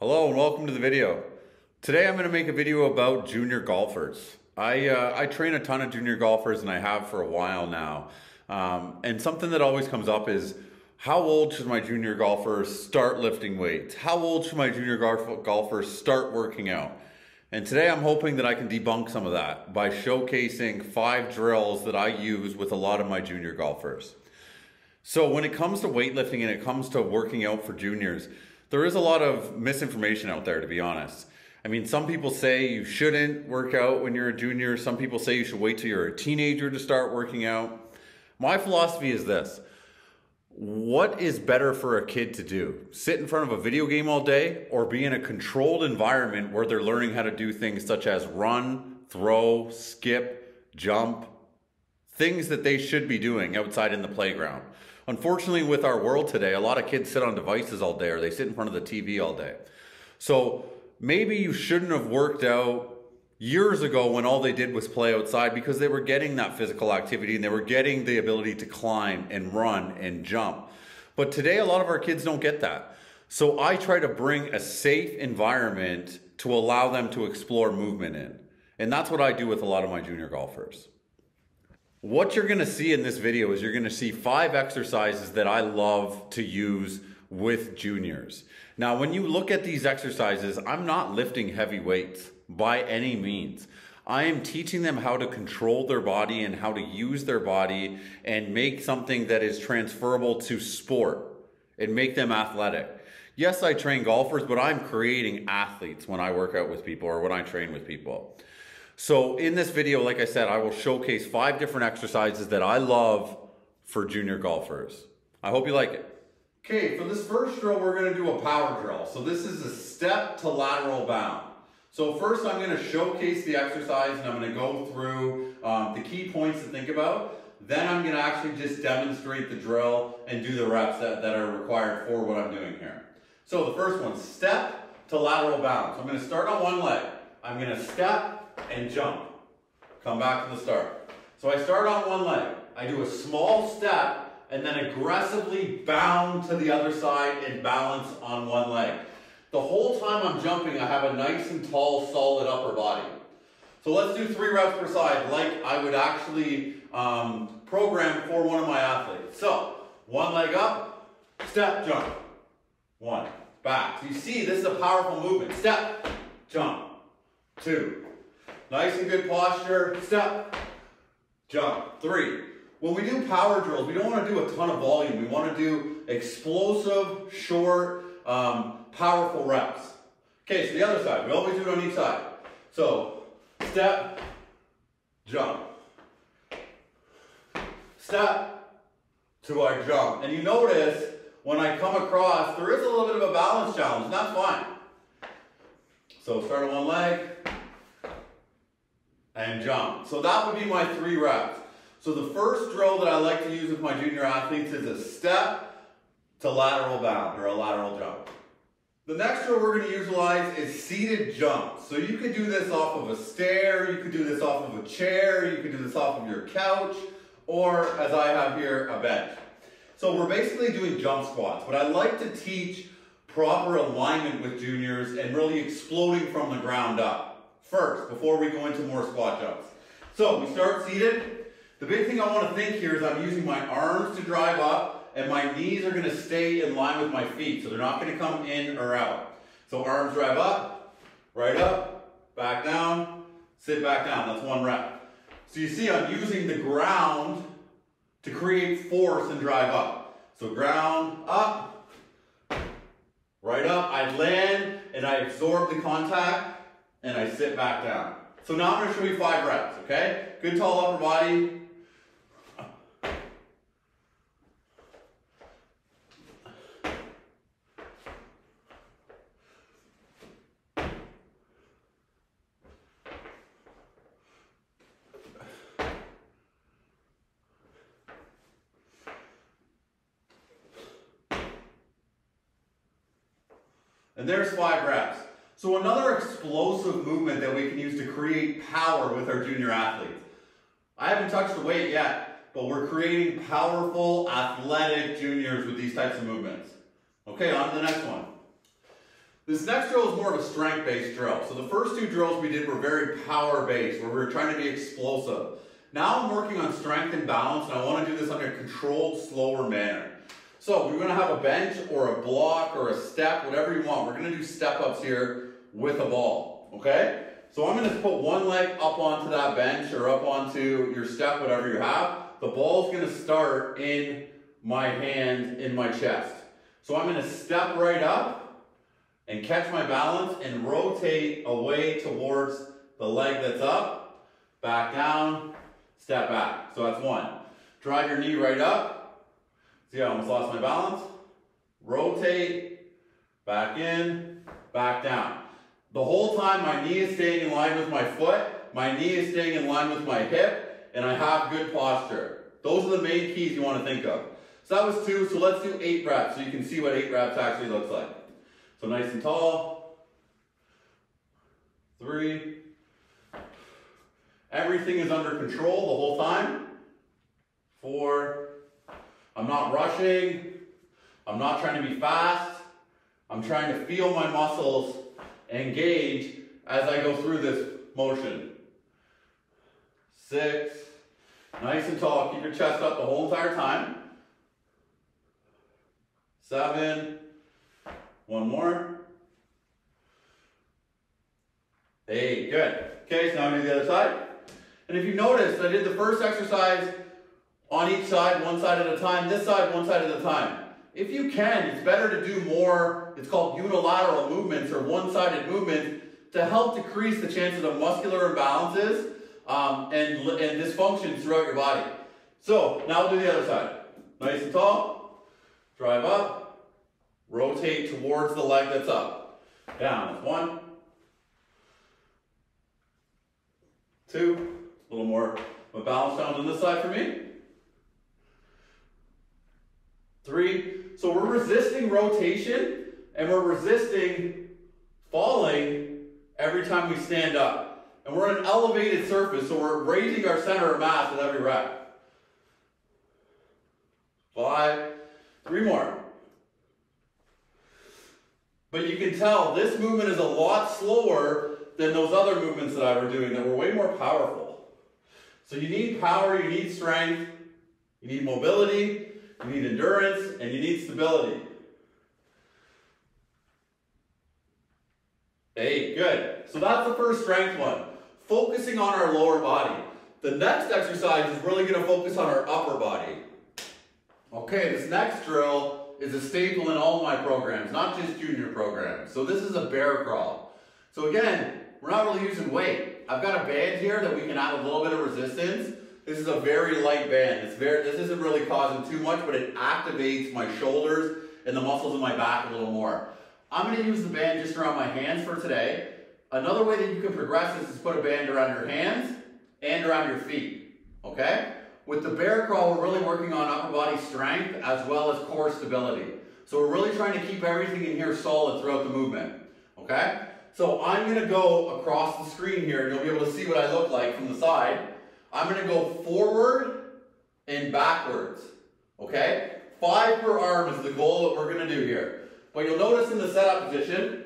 Hello and welcome to the video. Today I'm going to make a video about junior golfers. I, uh, I train a ton of junior golfers and I have for a while now. Um, and something that always comes up is how old should my junior golfers start lifting weights? How old should my junior golf- golfers start working out? And today I'm hoping that I can debunk some of that by showcasing five drills that I use with a lot of my junior golfers. So when it comes to weightlifting and it comes to working out for juniors, there is a lot of misinformation out there, to be honest. I mean, some people say you shouldn't work out when you're a junior. Some people say you should wait till you're a teenager to start working out. My philosophy is this what is better for a kid to do? Sit in front of a video game all day or be in a controlled environment where they're learning how to do things such as run, throw, skip, jump, things that they should be doing outside in the playground. Unfortunately, with our world today, a lot of kids sit on devices all day or they sit in front of the TV all day. So maybe you shouldn't have worked out years ago when all they did was play outside because they were getting that physical activity and they were getting the ability to climb and run and jump. But today, a lot of our kids don't get that. So I try to bring a safe environment to allow them to explore movement in. And that's what I do with a lot of my junior golfers. What you're gonna see in this video is you're gonna see five exercises that I love to use with juniors. Now, when you look at these exercises, I'm not lifting heavy weights by any means. I am teaching them how to control their body and how to use their body and make something that is transferable to sport and make them athletic. Yes, I train golfers, but I'm creating athletes when I work out with people or when I train with people. So in this video, like I said, I will showcase five different exercises that I love for junior golfers. I hope you like it. Okay, for this first drill, we're gonna do a power drill. So this is a step to lateral bound. So first I'm gonna showcase the exercise and I'm gonna go through um, the key points to think about. Then I'm gonna actually just demonstrate the drill and do the reps that, that are required for what I'm doing here. So the first one, step to lateral bound. So I'm gonna start on one leg. I'm gonna step, and jump. Come back to the start. So I start on one leg. I do a small step and then aggressively bound to the other side and balance on one leg. The whole time I'm jumping, I have a nice and tall, solid upper body. So let's do three reps per side like I would actually um, program for one of my athletes. So one leg up, step, jump. One, back. So you see, this is a powerful movement. Step, jump. Two, Nice and good posture. Step, jump. Three. When we do power drills, we don't want to do a ton of volume. We want to do explosive, short, um, powerful reps. Okay, so the other side. We always do it on each side. So, step, jump. Step to our jump. And you notice when I come across, there is a little bit of a balance challenge, and that's fine. So start on one leg, and jump. So that would be my three reps. So the first drill that I like to use with my junior athletes is a step to lateral bound or a lateral jump. The next drill we're going to utilize is seated jump. So you could do this off of a stair, you could do this off of a chair, you could do this off of your couch, or as I have here, a bench. So we're basically doing jump squats, but I like to teach proper alignment with juniors and really exploding from the ground up first before we go into more squat jumps. So we start seated. The big thing I want to think here is I'm using my arms to drive up and my knees are going to stay in line with my feet. So they're not going to come in or out. So arms drive up, right up, back down, sit back down. That's one rep. So you see I'm using the ground to create force and drive up. So ground, up, right up. I land and I absorb the contact and I sit back down. So now I'm going to show you five reps, okay? Good tall upper body. And there's five reps. So another explosive movement that we can use to create power with our junior athletes. I haven't touched the weight yet, but we're creating powerful, athletic juniors with these types of movements. Okay, on to the next one. This next drill is more of a strength-based drill. So the first two drills we did were very power-based, where we were trying to be explosive. Now I'm working on strength and balance, and I want to do this under a controlled, slower manner. So we're going to have a bench or a block or a step, whatever you want. We're going to do step-ups here with a ball, okay? So I'm going to put one leg up onto that bench or up onto your step, whatever you have. The ball's going to start in my hand, in my chest. So I'm going to step right up and catch my balance and rotate away towards the leg that's up, back down, step back. So that's one. Drive your knee right up. See, I almost lost my balance. Rotate, back in, back down. The whole time my knee is staying in line with my foot, my knee is staying in line with my hip, and I have good posture. Those are the main keys you want to think of. So that was two, so let's do eight reps so you can see what eight reps actually looks like. So nice and tall. Three. Everything is under control the whole time. Four. I'm not rushing. I'm not trying to be fast. I'm trying to feel my muscles engage as I go through this motion. Six. Nice and tall. Keep your chest up the whole entire time. Seven. One more. Eight. Good. Okay, so now I'm to do the other side. And if you notice, I did the first exercise on each side, one side at a time, this side, one side at a time. If you can, it's better to do more, it's called unilateral movements or one-sided movements to help decrease the chances of muscular imbalances um, and, and dysfunctions throughout your body. So, now we'll do the other side. Nice and tall, drive up, rotate towards the leg that's up. Down, one, two, a little more a balance down on this side for me. Three. So we're resisting rotation and we're resisting falling every time we stand up. And we're on an elevated surface, so we're raising our center of mass with every rep. Five. Three more. But you can tell this movement is a lot slower than those other movements that I were doing that were way more powerful. So you need power, you need strength, you need mobility, you need endurance, and you need stability. Good. So that's the first strength one. Focusing on our lower body. The next exercise is really going to focus on our upper body. Okay, this next drill is a staple in all my programs, not just junior programs. So this is a bear crawl. So again, we're not really using weight. I've got a band here that we can add a little bit of resistance. This is a very light band. It's very, this isn't really causing too much, but it activates my shoulders and the muscles in my back a little more. I'm going to use the band just around my hands for today. Another way that you can progress this is put a band around your hands and around your feet, okay? With the bear crawl, we're really working on upper body strength as well as core stability. So we're really trying to keep everything in here solid throughout the movement, okay? So I'm going to go across the screen here and you'll be able to see what I look like from the side. I'm going to go forward and backwards. Okay? Five per arm is the goal that we're going to do here. But you'll notice in the setup position,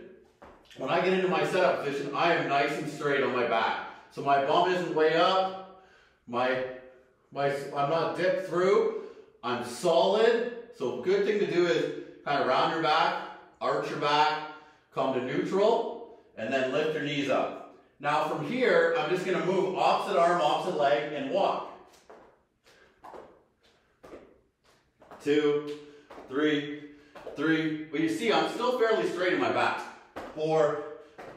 when I get into my setup position, I am nice and straight on my back. So my bum isn't way up. My, my, I'm not dipped through. I'm solid. So a good thing to do is kind of round your back, arch your back, come to neutral, and then lift your knees up. Now from here, I'm just going to move opposite arm, opposite leg, and walk. Two, three, three. But you see, I'm still fairly straight in my back. Four,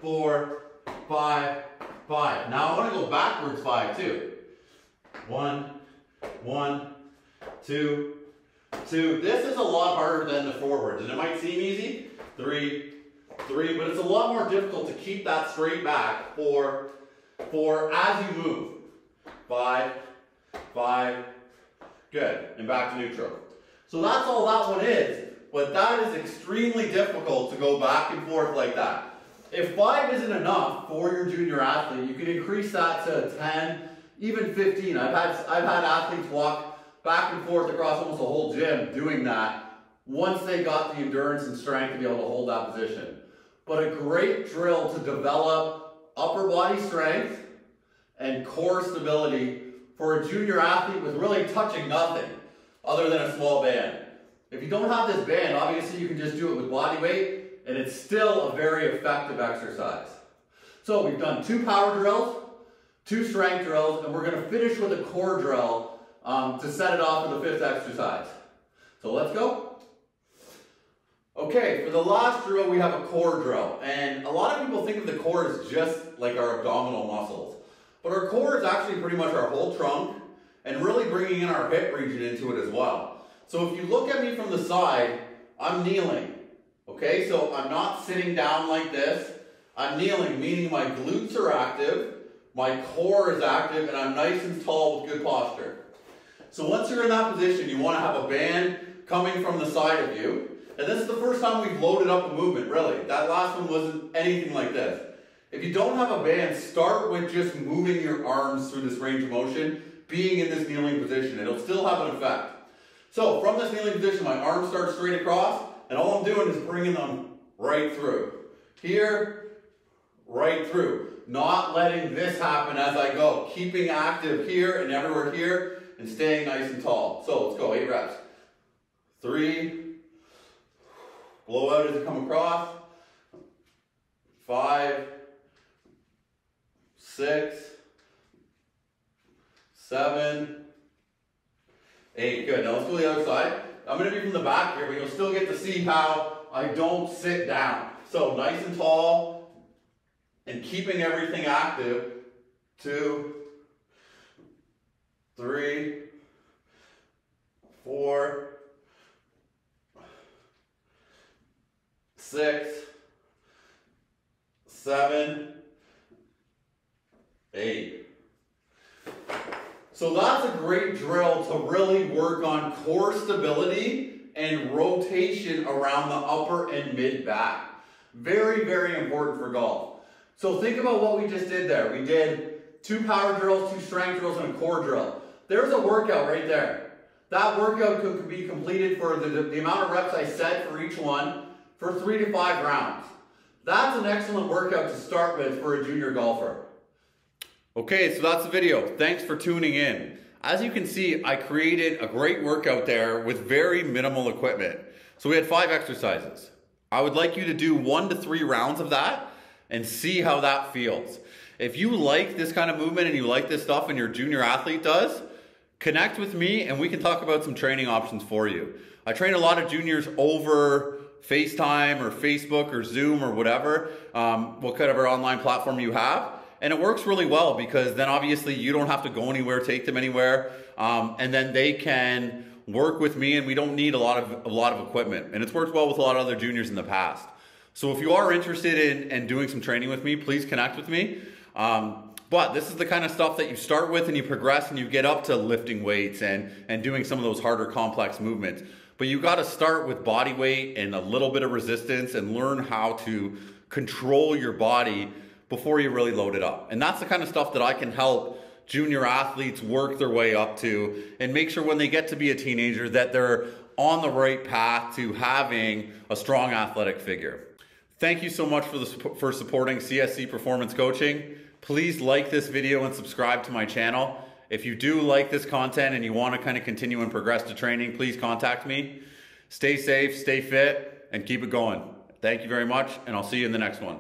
four, five, five. Now I want to go backwards five, too. One, one, two, two. This is a lot harder than the forwards, and it might seem easy. Three, three, but it's a lot more difficult to keep that straight back for, for as you move. Five, five, good, and back to neutral. So that's all that one is, but that is extremely difficult to go back and forth like that. If five isn't enough for your junior athlete, you can increase that to 10, even 15. I've had, I've had athletes walk back and forth across almost the whole gym doing that once they got the endurance and strength to be able to hold that position. but a great drill to develop upper body strength and core stability for a junior athlete with really touching nothing other than a small band. If you don't have this band, obviously you can just do it with body weight and it's still a very effective exercise. So we've done two power drills, two strength drills, and we're gonna finish with a core drill um, to set it off for the fifth exercise. So let's go. Okay, for the last drill, we have a core drill. And a lot of people think of the core as just like our abdominal muscles. But our core is actually pretty much our whole trunk and really bringing in our hip region into it as well. So if you look at me from the side, I'm kneeling. Okay, so I'm not sitting down like this. I'm kneeling, meaning my glutes are active, my core is active, and I'm nice and tall with good posture. So once you're in that position, you want to have a band coming from the side of you. And this is the first time we've loaded up a movement, really. That last one wasn't anything like this. If you don't have a band, start with just moving your arms through this range of motion, being in this kneeling position. It'll still have an effect. So from this kneeling position, my arms start straight across, and all I'm doing is bringing them right through. Here, right through. Not letting this happen as I go. Keeping active here and everywhere here and staying nice and tall. So let's go, eight reps. Three. Blow out as you come across. Five. Six. Seven. Eight. Good. Now let's go to the other side. I'm going to be from the back here, but you'll still get to see how I don't sit down. So nice and tall and keeping everything active. Two, three, four, six, seven, eight. So that's a great drill to really work on core stability and rotation around the upper and mid back. Very, very important for golf. So think about what we just did there. We did two power drills, two strength drills, and a core drill. There's a workout right there. That workout could be completed for the, the amount of reps I set for each one for three to five rounds. That's an excellent workout to start with for a junior golfer. Okay, so that's the video. Thanks for tuning in. As you can see, I created a great workout there with very minimal equipment. So we had five exercises. I would like you to do one to three rounds of that and see how that feels. If you like this kind of movement and you like this stuff and your junior athlete does, connect with me and we can talk about some training options for you. I train a lot of juniors over FaceTime or Facebook or Zoom or whatever, um, whatever online platform you have. And it works really well because then obviously you don't have to go anywhere, take them anywhere, um, and then they can work with me and we don't need a lot of a lot of equipment. And it's worked well with a lot of other juniors in the past. So if you are interested in, in doing some training with me, please connect with me. Um, but this is the kind of stuff that you start with and you progress and you get up to lifting weights and, and doing some of those harder complex movements. But you got to start with body weight and a little bit of resistance and learn how to control your body before you really load it up. And that's the kind of stuff that I can help junior athletes work their way up to and make sure when they get to be a teenager that they're on the right path to having a strong athletic figure. Thank you so much for, the, for supporting CSC Performance Coaching. Please like this video and subscribe to my channel. If you do like this content and you want to kind of continue and progress to training, please contact me. Stay safe, stay fit, and keep it going. Thank you very much, and I'll see you in the next one.